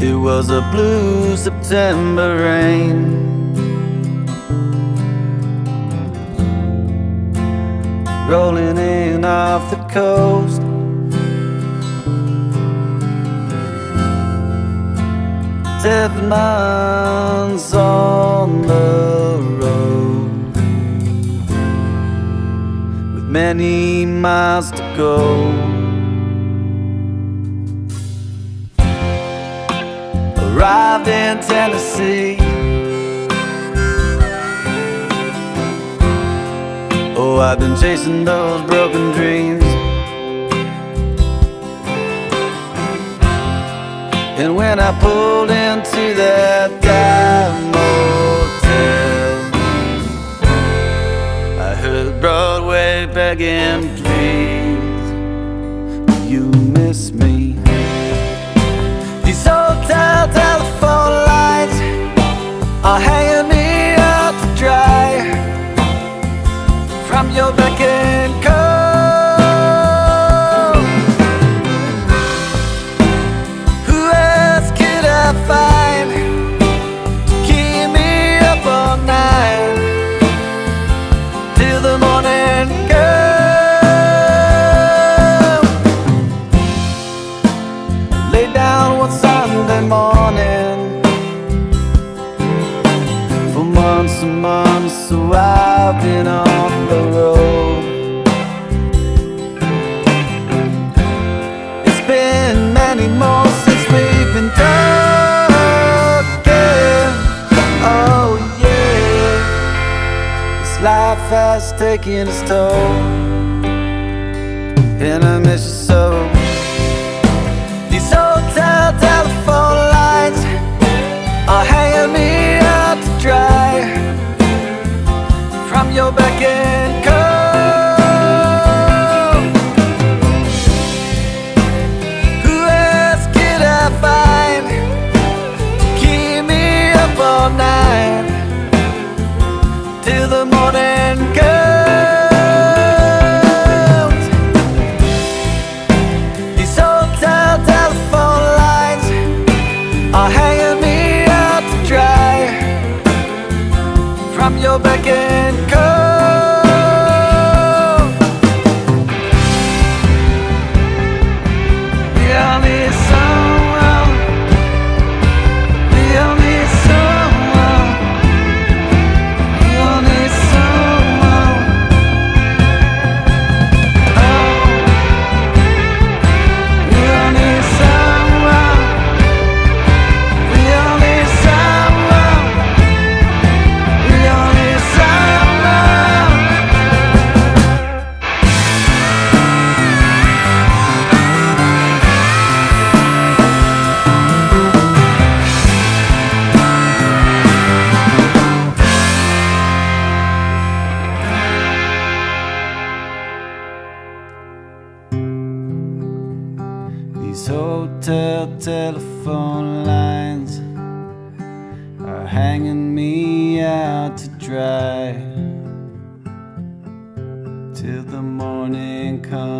It was a blue September rain. Rolling in off the coast. Seven months on the road with many miles to go. Arrived in Tennessee. Oh, I've been chasing those broken dreams. And when I pulled into that dive motel, I heard Broadway begging, please, will you miss me? Months and so I've been on the road. It's been many more since we've been talking. Oh yeah, this life has taken its toll, and I miss you so. From your beck and call. These hotel telephone lines are hanging me out to dry till the morning comes.